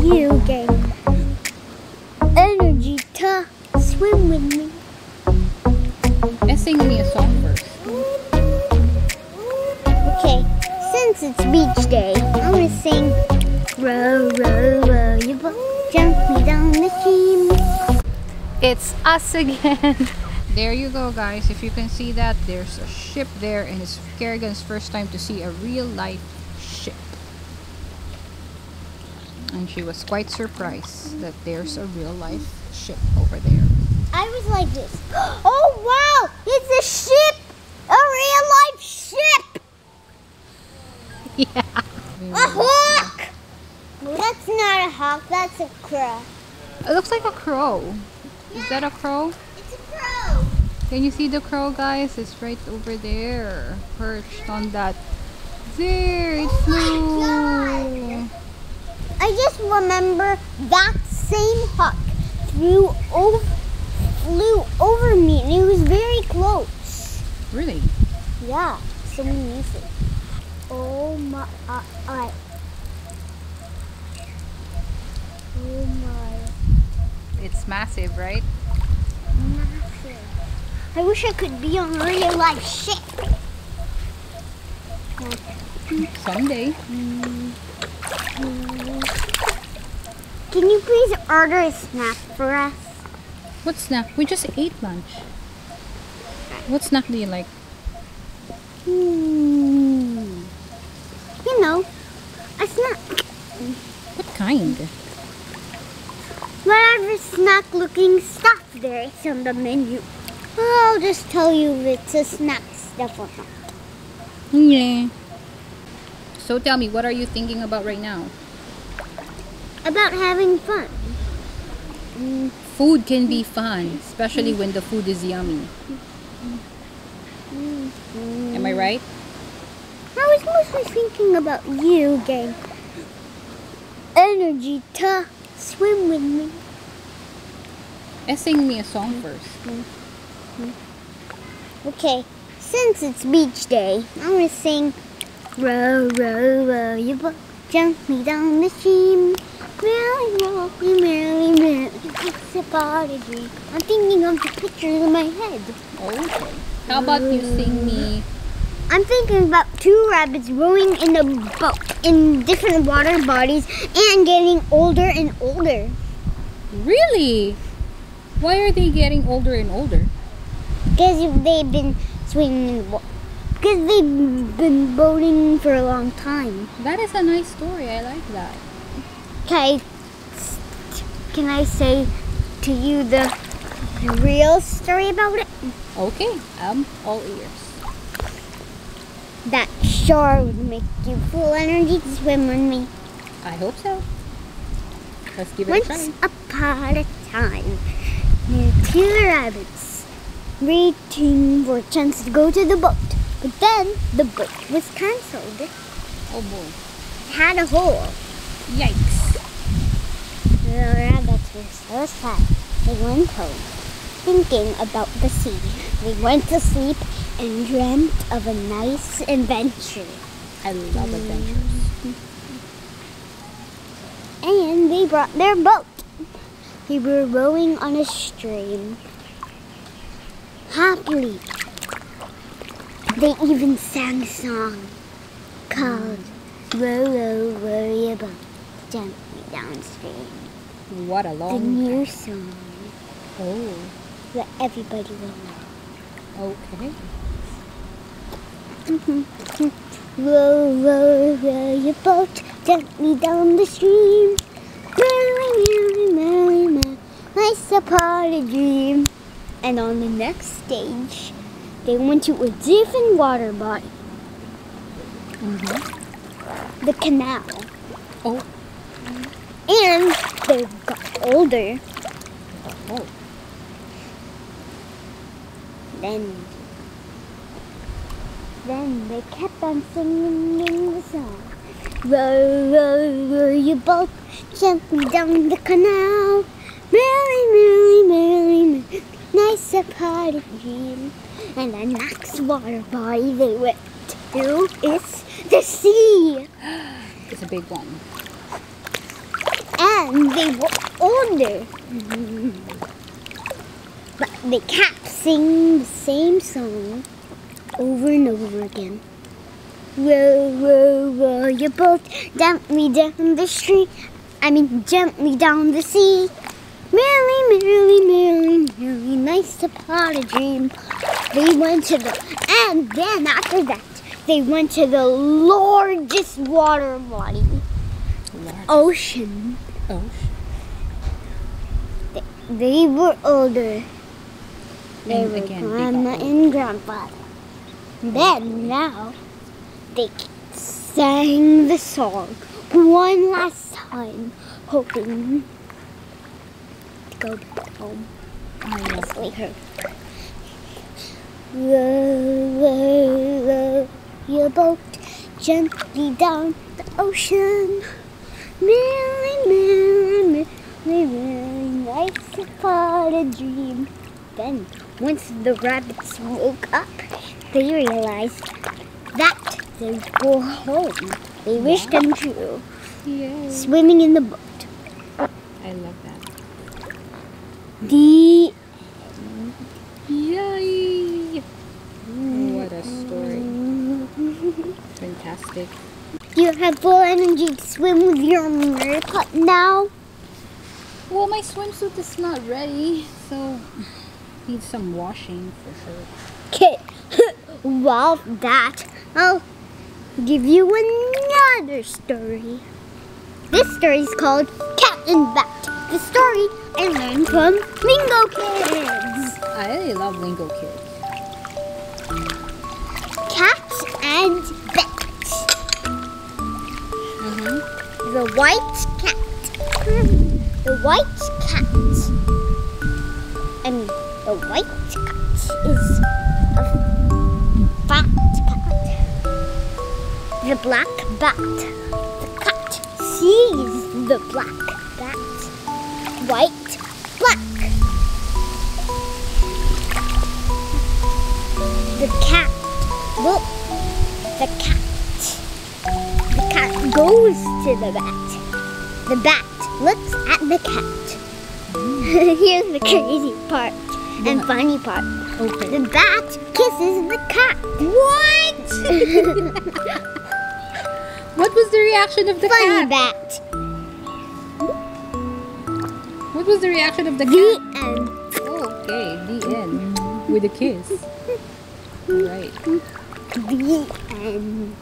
you gain energy to swim with me. Eh, sing me a song first. Okay, since it's beach day, I'm gonna sing Row, row, row your boat gently down the stream. It's us again. there you go, guys. If you can see that, there's a ship there, and it's Kerrigan's first time to see a real life ship. And she was quite surprised that there's a real life ship over there. I was like this. Oh wow! It's a ship! A real life ship! Yeah. A hawk! That's not a hawk, that's a crow. It looks like a crow. Is that a crow? It's a crow! Can you see the crow, guys? It's right over there, perched on that. There, it flew. Oh I just remember that same hawk flew over, flew over me and it was very close. Really? Yeah, so amazing. Oh my, uh, I. Oh my, It's massive, right? massive. I wish I could be on a real life ship. Someday. Can you please order a snack for us? What snack? We just ate lunch. What snack do you like? Hmm. You know, a snack. What kind? Whatever snack looking stuff there is on the menu. I'll just tell you if it's a snack stuff or not. Yeah. So tell me, what are you thinking about right now? About having fun. Food can be fun, especially when the food is yummy. Am I right? I was mostly thinking about you getting energy to swim with me. Eh, sing me a song first. Okay, since it's beach day, I'm gonna sing Row, row, row your boat gently down the stream. Merrily, merrily, merrily, merrily, a party. I'm thinking of the pictures in my head. Okay. How about you sing me? I'm thinking about two rabbits rowing in a boat in different water bodies and getting older and older. Really? Why are they getting older and older? Because they've been swimming the. Because they've been boating for a long time. That is a nice story. I like that. Okay, can I say to you the real story about it? Okay, I'm all ears. That sure would make you full energy to swim with me. I hope so. Let's give it a Once try. upon a time, there were two rabbits waiting for a chance to go to the boat. But then the boat was cancelled. Oh boy. It had a hole. Yikes. The rabbits were so sad. They went home, thinking about the sea. They went to sleep and dreamt of a nice adventure. I love adventures. And they brought their boat. They were rowing on a stream. Happily. They even sang a song called Row, Row, Row Gently Downstream. What a long The new song Oh, that everybody will know. okay. Row, row, row your boat gently down the stream. Merrily, merrily, merrily, nice a party dream. And on the next stage, they went to a different water body, Mm-hmm. the canal. Oh, And they got older. oh. Then, then they kept on singing the song. Row, row, row your boat gently down the canal. Merrily, merrily, merrily, merrily, nice a party. And the next water body they went to is the sea. It's a big one. They were older. But they kept singing the same song over and over again. Row, row, row your boat gently down the street. I mean, gently down the sea. Merrily, merrily, merrily, merrily, nice upon a dream. They went to the, and then after that, they went to the largest water body, the ocean. Oh. They were older. They And were again, they grandma and grandpa. Then now they sang the song one last time, hoping to go back home. I love like her. Row, row, row your boat gently down the ocean. Merrily, merrily, merrily, nice upon a dream. Then, once the rabbits woke up, they realized that they would go home. They wished them true, Yay. swimming in the boat. I love that. The Yay! Mm. What a story. Fantastic. You have full energy to swim with your mermaid pup now. Well, my swimsuit is not ready, so needs some washing for sure. Okay, well, that I'll give you another story. This story is called Cat and Bat. The story I learned from Lingokids. I really love Lingokids. The white cat. The white cat. Mean, the white cat is a fat cat. The black bat. The cat sees the black bat. White, black. The cat. Look. The cat. The goes to the bat. The bat looks at the cat. Here's the crazy part and funny part. Okay. The bat kisses the cat. What? What was the reaction of the funny cat? bat. What was the reaction of the The cat? end. Okay, the end. With a kiss. Right. The end.